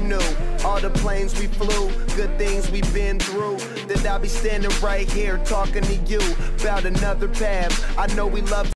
knew? All the planes we flew, good things we've been through. That I'll be standing right here talking to you about another path. I know we love.